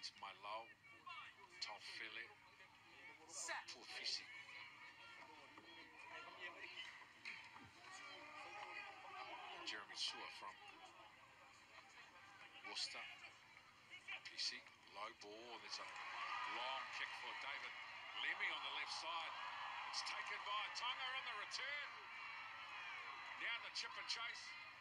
against Phillip, Tolfili, fishing. Jeremy Sewer from Worcester. PC, low ball. There's a long kick for David Lemi on the left side. It's taken by Tonga on the return. Now the chip and chase.